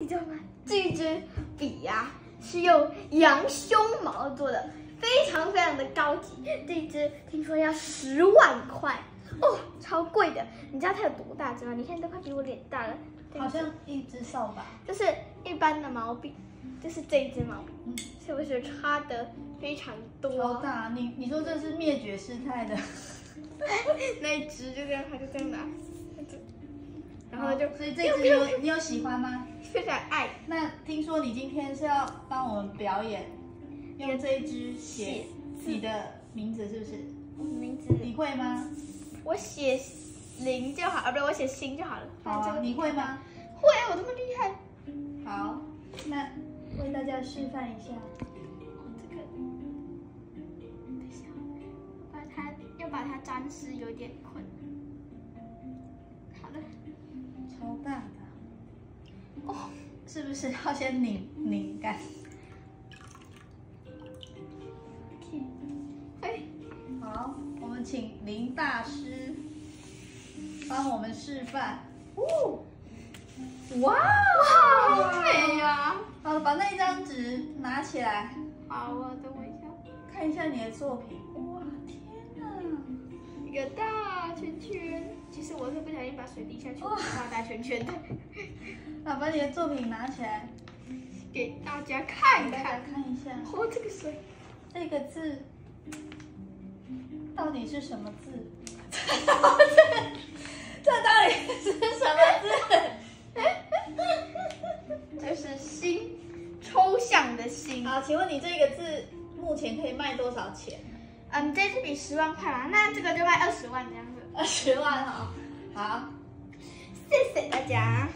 你知道吗？这支笔呀、是用羊胸毛做的，非常非常的高级。这一支听说要十万块哦，超贵的。你知道它有多大只吗？你看都快比我脸大了。好像一只扫把。就是一般的毛笔，就是这一支毛笔，嗯是不是差的非常超多？大，你你说这是灭绝师太的，那一只就这样，它就这样拿，然后就所以这支你有你有喜欢吗？非常爱。那听说你今天是要帮我们表演，用这一支写你的名字是不是？名字你会吗？我写零就好，啊，不是我写心就好了。好啊，你会吗？会啊，我这么厉害。好，那为大家示范一下。这个，等一下，把它要把它沾湿有点困难。好的，超大的，哦，是不是要先拧拧干？哎，好，我们请林大师帮我们示范。哦，哇哇，好美呀！好，把那一张纸拿起来，好，我等我一下，看一下你的作品。哇！一个大圈圈。其实我是不小心把水滴下去，哇画大圈圈的，那把你的作品拿起来，给大家看一看。看一下，哦，这个水，这个字到底是什么字？这到底是什么字？就是心，抽象的心。好，请问你这个字目前可以卖多少钱？嗯，这支笔十万块嘛，那这个就卖二十万这样子。二十万哈。好，谢谢大家。